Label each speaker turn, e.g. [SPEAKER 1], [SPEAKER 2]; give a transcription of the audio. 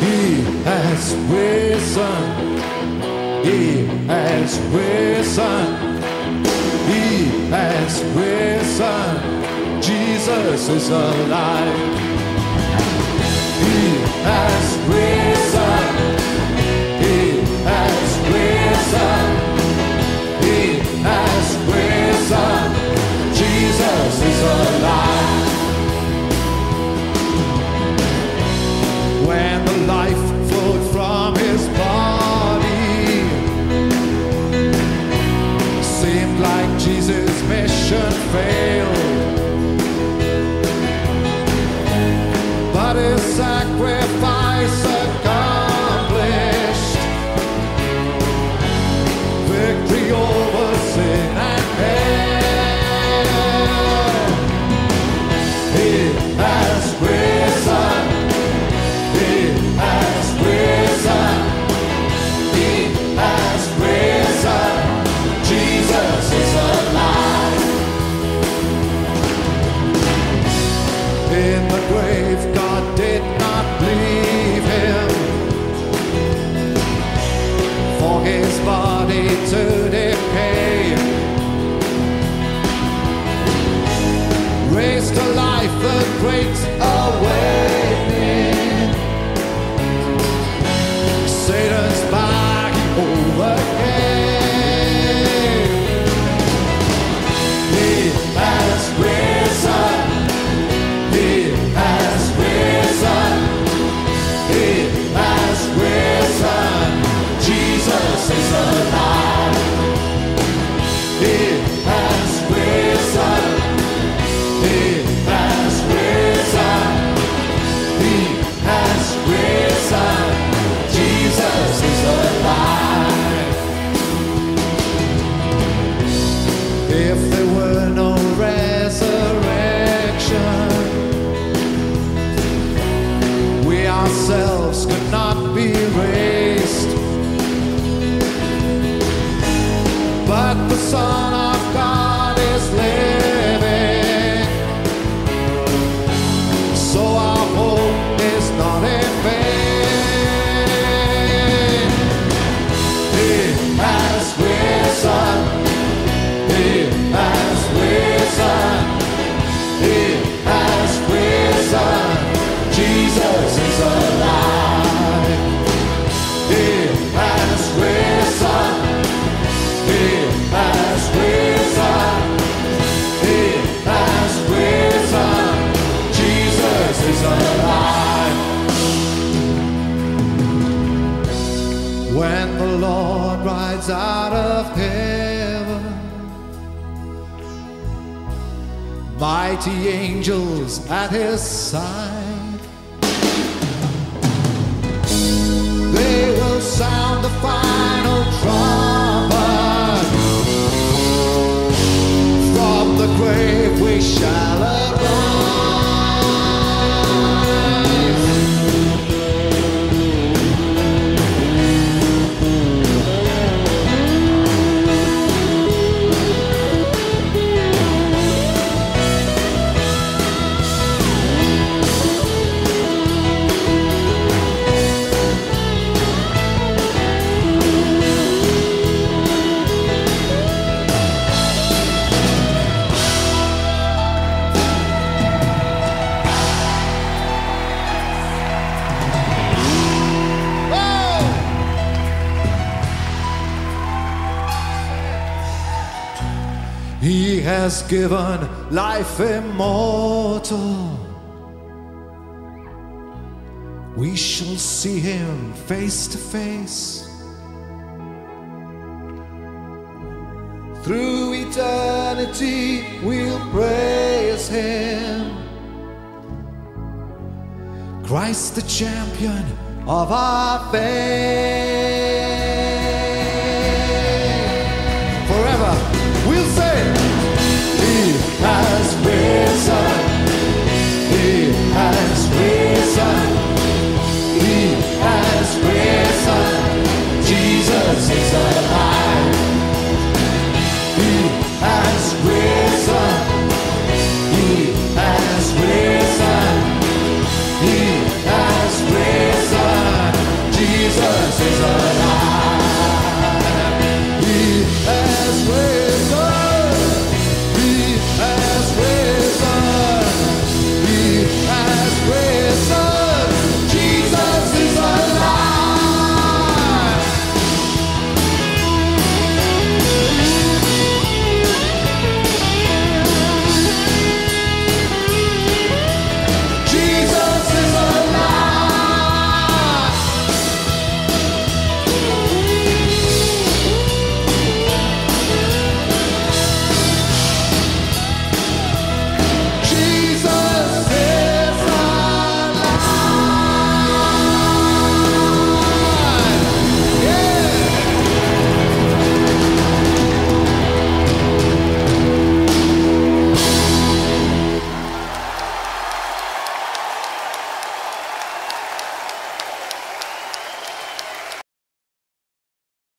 [SPEAKER 1] He has risen. He has risen. He has risen. Jesus is alive. waste a life that breaks away. mighty angels at his side. They will sound the final trumpet. From the grave we shall arise. He has given life immortal. We shall see him face to face. Through eternity we'll praise him. Christ the champion of our faith.